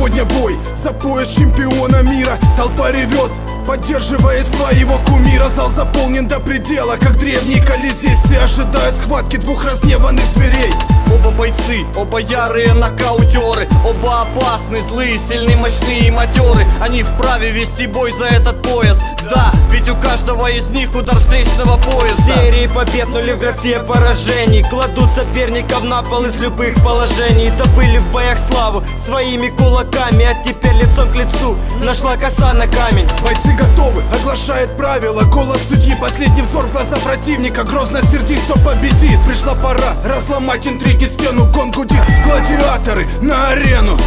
Сегодня бой за пояс чемпиона мира. Толпа ревет, поддерживает своего кумира. Зал заполнен до предела, как древний колизей. Все ожидают схватки двух разневанных зверей. Оба бойцы, оба ярые нокаутеры. Оба опасны, злые, сильные, мощные и матеры. Они вправе вести бой за этот пояс. Да, ведь у каждого из них удар встречного пояса. Серии побед, нули в графе поражений. Кладут соперников на пол из любых положений. Добыли в боях славу своими кулаками А теперь лицом к лицу. Нашла коса на камень. Бойцы готовы, оглашает правила. Голос судьи, последний взор в глаза противника. Грозно сердит, кто победит. Пришла пора разломать интриги стену Гон гудит, гладиаторы на арену.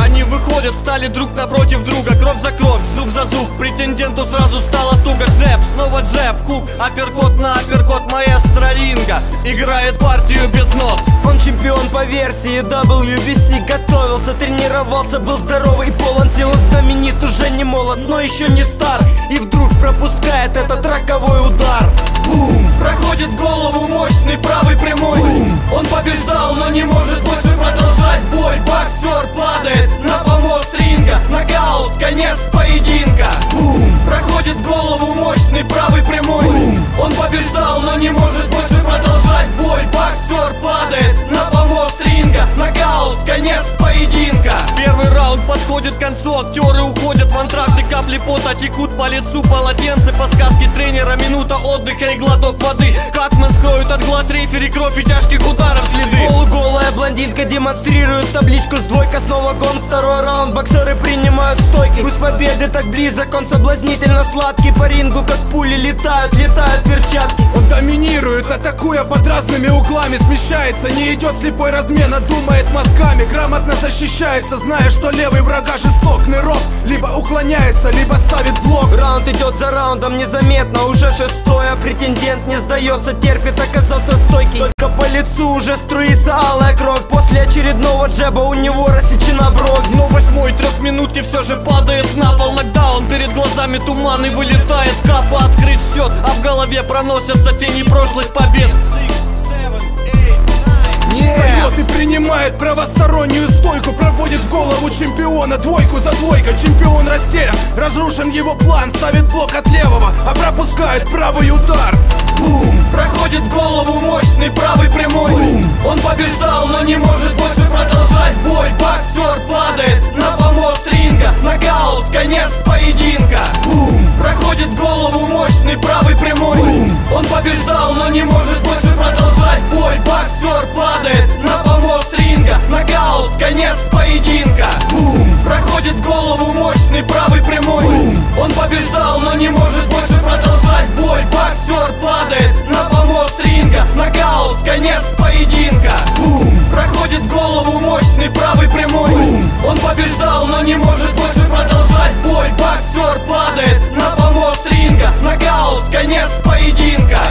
Они выходят, стали друг напротив друга. Кровь за кровь, зуб за зуб. Претенденту сразу стало туго. Джеб, снова джеб, кук Апперкот на апперкот, ринга Играет партию без нот Он чемпион по версии WBC Готовился, тренировался, был здоровый и полон сил. Он знаменит, уже не молод, но еще не стар. И вдруг пропускает этот роковой удар. Бум! Проходит голову мощный правый прямой. Он побеждал, поединка Бум! Проходит в голову мощный правый прямой. Он побеждал, но не может больше продолжать бой. Боксер падает на помост ринга. Нокаут, конец поединка. Первый раунд подходит к концу. Актеры уходят в антракты, капли пота текут по лицу. Полотенце, подсказки тренера, минута отдыха и глоток воды. Катмен скроют от глаз рефери. Кровь и тяжких ударов следы. Полуголая блондинка демонстрирует табличку с двойка Снова гон, второй раунд, боксеры стойки. Пусть победы так близок, он соблазнительно сладкий. По рингу как пули летают, летают перчатки Доминирует, атакуя под разными углами Смещается, не идет слепой размен, а думает мозгами Грамотно защищается, зная, что левый врага жесток Нырок либо уклоняется, либо ставит блок. Раунд идет за раундом незаметно, уже шестое Претендент не сдается, терпит, оказался стойкий. Только по лицу уже струится алая кровь После очередного джеба у него рассечена бровь. Но восьмой трехминутки все же падает на пол Нокдаун перед глазами туман и вылетает голове проносятся тени прошлых побед. Встает и принимает правостороннюю стойку Проводит в голову чемпиона двойку за двойкой. Чемпион растерян, разрушен его план Ставит блок от левого, а пропускает правый удар. Бум! Проходит в голову мощный правый прямой. Он и правый прямой. Бум. Он побеждал, но не может больше продолжать бой Боксер падает на помост ринга. Нокаут, конец поединка. Бум. Проходит голову мощный правый прямой. Бум. Он побеждал, но не может больше продолжать бой Боксер падает на помост ринга. Нокаут, конец поединка.